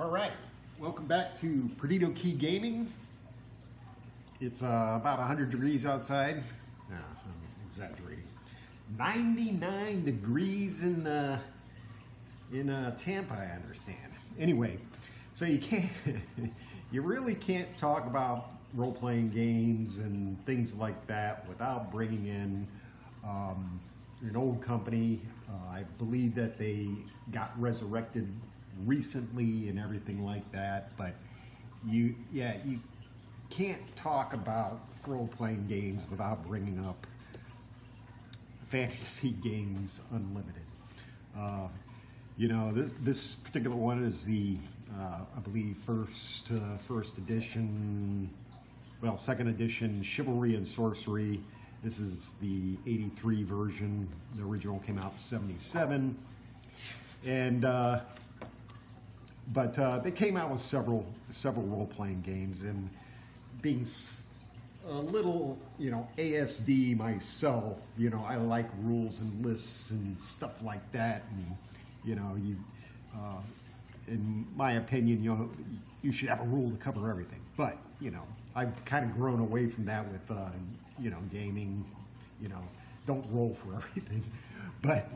All right, welcome back to Perdido Key Gaming. It's uh, about 100 degrees outside. No, I'm exaggerating. 99 degrees in uh, in uh, Tampa, I understand. Anyway, so you can't, you really can't talk about role-playing games and things like that without bringing in um, an old company. Uh, I believe that they got resurrected recently and everything like that, but you, yeah, you can't talk about role-playing games without bringing up Fantasy Games Unlimited. Uh, you know, this this particular one is the, uh, I believe, first uh, first edition, well, second edition Chivalry and Sorcery. This is the 83 version. The original came out in 77. And, uh, but uh, they came out with several several role-playing games and being a little, you know, ASD myself, you know, I like rules and lists and stuff like that. And, you know, you, uh, in my opinion, you know, you should have a rule to cover everything. But, you know, I've kind of grown away from that with, uh, you know, gaming, you know, don't roll for everything. But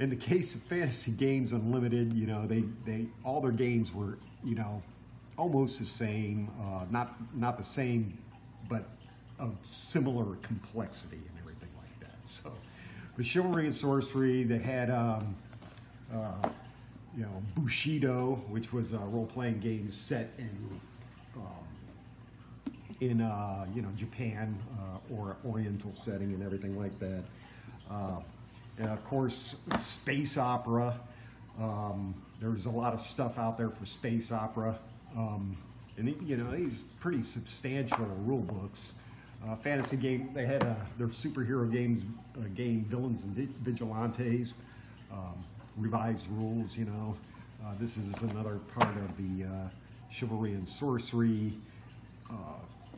in the case of Fantasy Games Unlimited, you know, they, they, all their games were, you know, almost the same, uh, not, not the same, but of similar complexity and everything like that. So, with Chivalry and Sorcery, they had, um, uh, you know, Bushido, which was a role-playing game set in, um, in uh, you know Japan uh, or Oriental setting and everything like that. And of course, space opera. Um, there's a lot of stuff out there for space opera, um, and you know these pretty substantial rule books. Uh, fantasy game. They had uh, their superhero games uh, game Villains and Vigilantes. Um, revised rules. You know, uh, this is another part of the uh, chivalry and sorcery uh,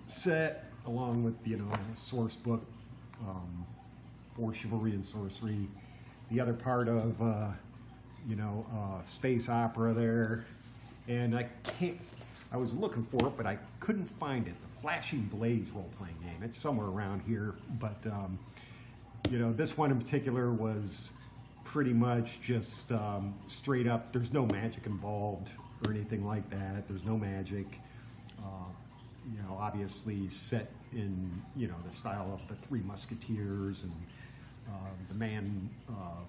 set, along with you know source book um, for chivalry and sorcery. The other part of uh, you know uh, space opera there, and I can't. I was looking for it, but I couldn't find it. The Flashing Blades role-playing game. It's somewhere around here, but um, you know this one in particular was pretty much just um, straight up. There's no magic involved or anything like that. There's no magic. Uh, you know, obviously set in you know the style of the Three Musketeers and uh, the man uh,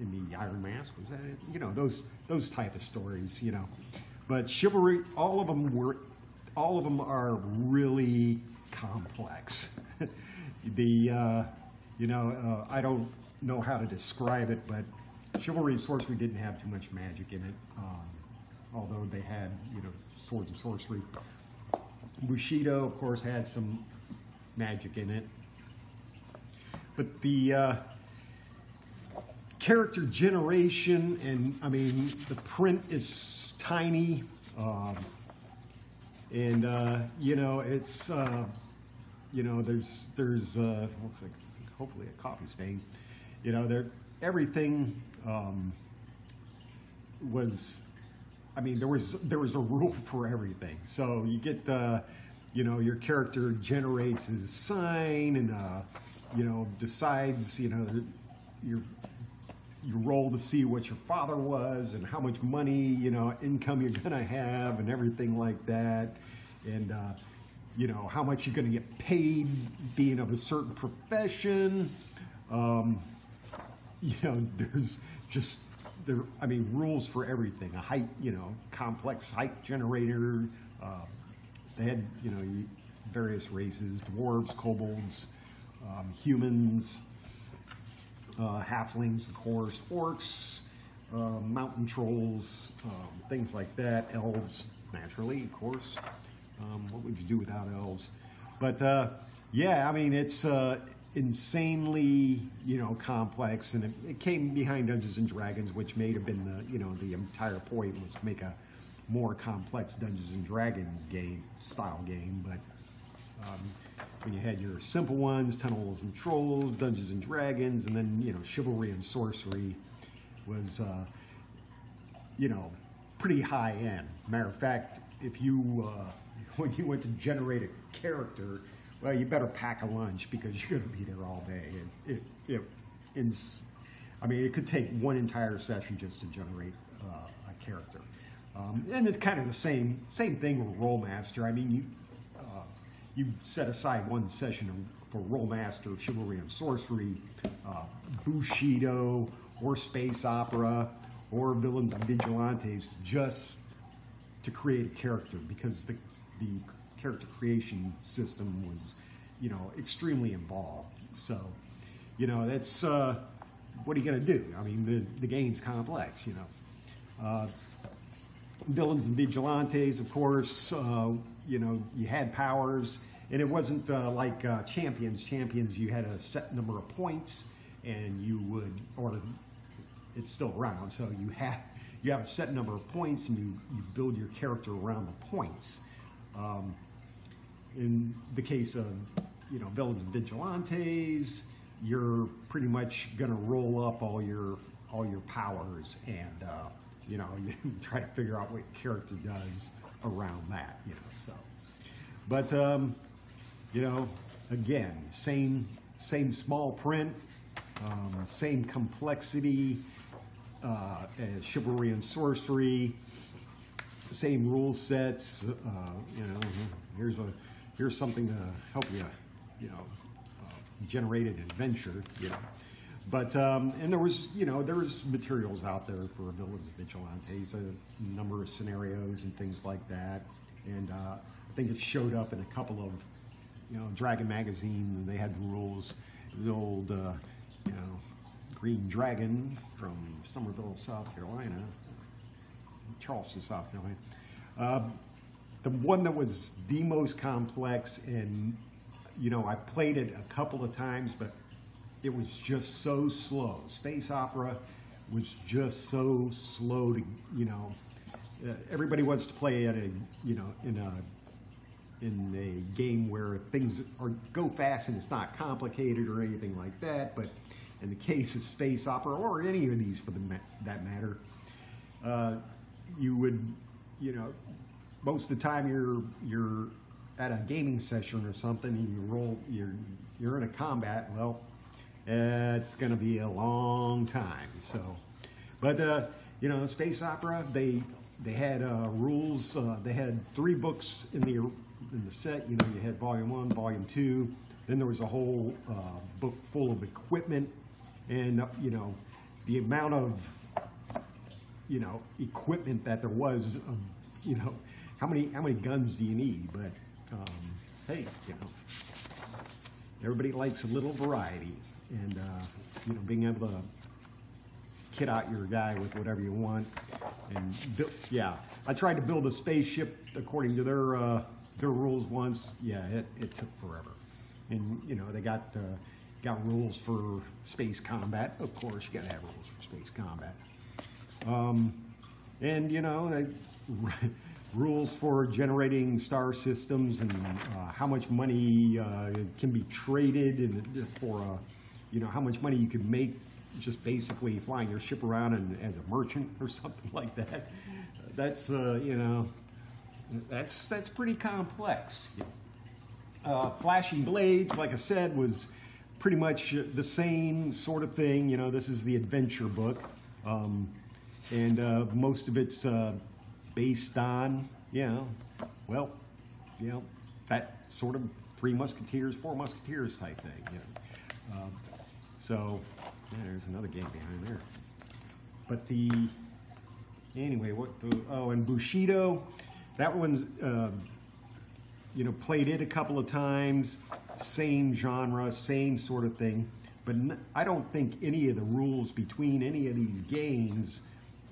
in the Iron Mask. Was that it? You know those those type of stories. You know, but chivalry. All of them were. All of them are really complex. the uh, you know uh, I don't know how to describe it, but chivalry and sorcery didn't have too much magic in it. Um, although they had you know swords and sorcery. Bushido, of course, had some magic in it. But the uh, character generation, and I mean, the print is tiny. Um, and, uh, you know, it's, uh, you know, there's, there's, uh, looks like hopefully a coffee stain. You know, there, everything um, was I mean, there was there was a rule for everything. So you get, uh, you know, your character generates his sign and, uh, you know, decides, you know, your you roll to see what your father was and how much money, you know, income you're gonna have and everything like that, and uh, you know how much you're gonna get paid being of a certain profession. Um, you know, there's just I mean, rules for everything. A height, you know, complex height generator. Uh, they had, you know, various races: dwarves, kobolds, um, humans, uh, halflings, of course, orcs, uh, mountain trolls, um, things like that. Elves, naturally, of course. Um, what would you do without elves? But uh, yeah, I mean, it's uh, insanely, you know, complex, and it, it came behind Dungeons and Dragons, which may have been the, you know, the entire point was to make a more complex Dungeons and Dragons game style game, but. Um, when you had your simple ones, Tunnels and Trolls, Dungeons and Dragons, and then you know Chivalry and Sorcery was, uh, you know, pretty high end. Matter of fact, if you uh, when you went to generate a character, well, you better pack a lunch because you're going to be there all day. It, it, it, in, I mean, it could take one entire session just to generate uh, a character. Um, and it's kind of the same same thing with Rolemaster. I mean, you uh, you set aside one session for Rolemaster, Chivalry and Sorcery, uh, Bushido, or Space Opera, or Villains and Vigilantes, just to create a character because the the character creation system was, you know, extremely involved. So, you know, that's uh, what are you going to do? I mean, the the game's complex, you know. Uh, villains and vigilantes, of course, uh, you know, you had powers, and it wasn't uh, like uh, champions. Champions, you had a set number of points, and you would, or it's still around, so you have you have a set number of points, and you, you build your character around the points. Um, in the case of, you know, vigilantes, you're pretty much going to roll up all your all your powers and uh, you know, you try to figure out what character does around that, you know, so. But, um, you know, again, same, same small print, um, same complexity uh, as chivalry and sorcery, same rule sets, uh, you know, here's a, here's something to help you, you know, uh, generate an adventure, you know. But, um, and there was, you know, there was materials out there for a villains vigilantes, a number of scenarios and things like that. And uh, I think it showed up in a couple of, you know, Dragon magazine, they had the rules. The old, uh, you know, Green Dragon from Summerville, South Carolina, Charleston, South Carolina. Uh, the one that was the most complex, and, you know, I played it a couple of times, but it was just so slow. Space opera was just so slow to, you know, uh, everybody wants to play at a, you know, in a in a game where things are go fast and it's not complicated or anything like that. But in the case of space opera or any of these for the that matter, uh, you would, you know, most of the time you're you're at a gaming session or something and you roll you're you're in a combat. Well, it's going to be a long time. So, but uh, you know, space opera they they had uh, rules. Uh, they had three books in the in the set. You know, you had volume one, volume two. Then there was a whole uh, book full of equipment, and uh, you know, the amount of you know equipment that there was. Um, you know, how many how many guns do you need? But um, hey, you know, everybody likes a little variety and uh, you know being able to kit out your guy with whatever you want. And yeah, I tried to build a spaceship according to their uh, their rules once. Yeah, it, it took forever. And you know they got uh, got rules for space combat. Of course, you got to have rules for space combat. Um, and you know they, rules for generating star systems and uh, how much money uh, can be traded and for a you know, how much money you could make just basically flying your ship around and as a merchant or something like that. That's, uh, you know, that's, that's pretty complex. Uh, Flashing Blades, like I said, was pretty much the same sort of thing. You know, this is the adventure book. Um, and uh, most of it's uh, based on, you know, well, you know, that sort of Three Musketeers, Four Musketeers type thing. You know. Uh, so, yeah, there's another game behind there. But the, anyway, what the, oh, and Bushido, that one's, uh, you know, played it a couple of times, same genre, same sort of thing. But I don't think any of the rules between any of these games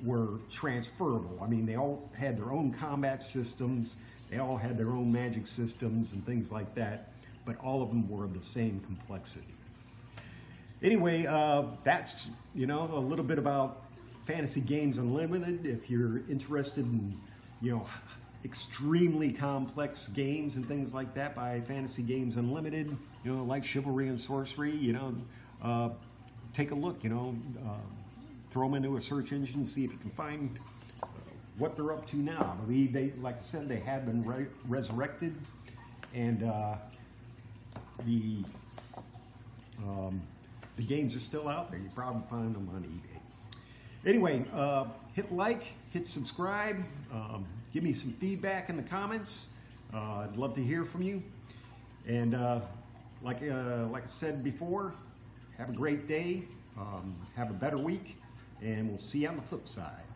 were transferable. I mean, they all had their own combat systems, they all had their own magic systems and things like that, but all of them were of the same complexity anyway, uh, that's, you know, a little bit about Fantasy Games Unlimited. If you're interested in, you know, extremely complex games and things like that by Fantasy Games Unlimited, you know, like Chivalry and Sorcery, you know, uh, take a look, you know, uh, throw them into a search engine, and see if you can find, what they're up to now. I believe they, like I said, they have been re- resurrected, and uh, the um, the games are still out there. You probably find them on eBay. Anyway, uh, hit like, hit subscribe, um, give me some feedback in the comments. Uh, I'd love to hear from you. And uh, like uh, like I said before, have a great day. Um, have a better week, and we'll see you on the flip side.